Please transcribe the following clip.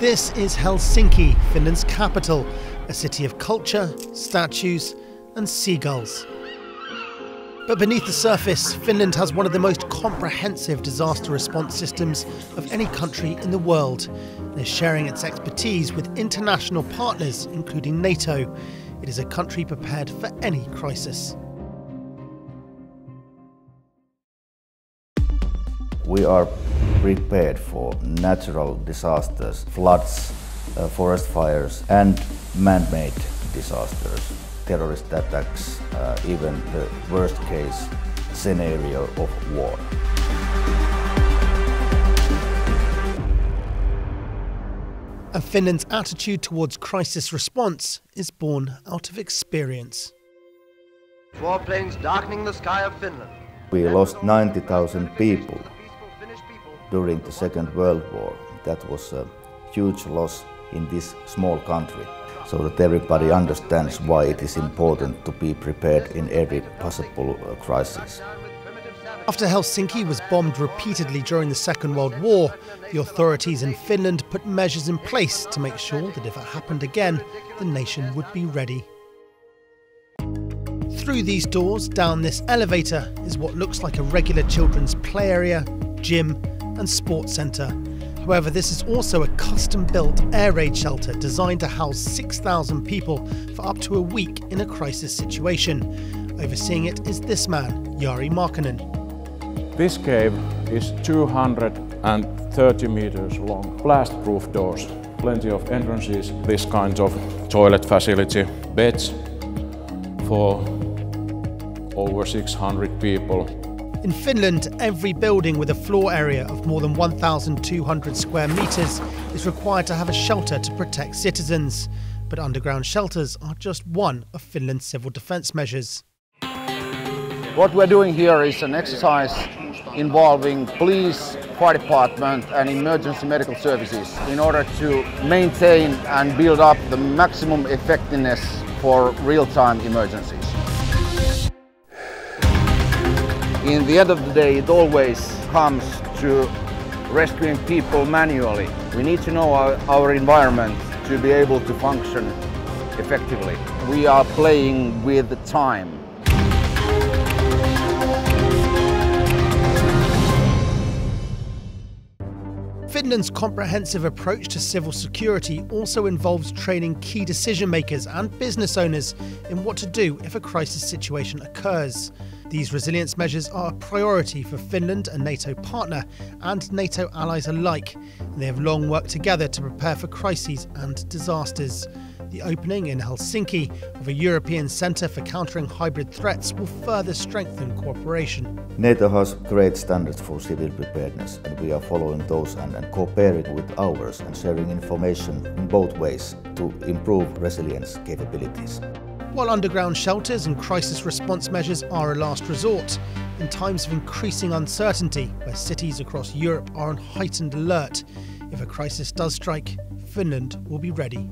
This is Helsinki, Finland's capital, a city of culture, statues, and seagulls. But beneath the surface, Finland has one of the most comprehensive disaster response systems of any country in the world and is sharing its expertise with international partners, including NATO. It is a country prepared for any crisis. We are prepared for natural disasters, floods, uh, forest fires, and man made disasters, terrorist attacks, uh, even the worst case scenario of war. And Finland's attitude towards crisis response is born out of experience. Warplanes darkening the sky of Finland. We lost 90,000 people during the Second World War. That was a huge loss in this small country, so that everybody understands why it is important to be prepared in every possible uh, crisis. After Helsinki was bombed repeatedly during the Second World War, the authorities in Finland put measures in place to make sure that if it happened again, the nation would be ready. Through these doors, down this elevator, is what looks like a regular children's play area, gym, and sports centre. However, this is also a custom built air raid shelter designed to house 6,000 people for up to a week in a crisis situation. Overseeing it is this man, Jari Markkanen. This cave is 230 meters long, blast proof doors, plenty of entrances, this kind of toilet facility, beds for over 600 people, in Finland, every building with a floor area of more than 1,200 square metres is required to have a shelter to protect citizens. But underground shelters are just one of Finland's civil defence measures. What we're doing here is an exercise involving police, fire department and emergency medical services in order to maintain and build up the maximum effectiveness for real-time emergencies. In the end of the day, it always comes to rescuing people manually. We need to know our, our environment to be able to function effectively. We are playing with time. Finland's comprehensive approach to civil security also involves training key decision makers and business owners in what to do if a crisis situation occurs. These resilience measures are a priority for Finland, a NATO partner, and NATO allies alike, they have long worked together to prepare for crises and disasters. The opening in Helsinki of a European Centre for Countering Hybrid Threats will further strengthen cooperation. NATO has great standards for civil preparedness, and we are following those and, and cooperating with ours and sharing information in both ways to improve resilience capabilities. While underground shelters and crisis response measures are a last resort, in times of increasing uncertainty, where cities across Europe are on heightened alert, if a crisis does strike, Finland will be ready.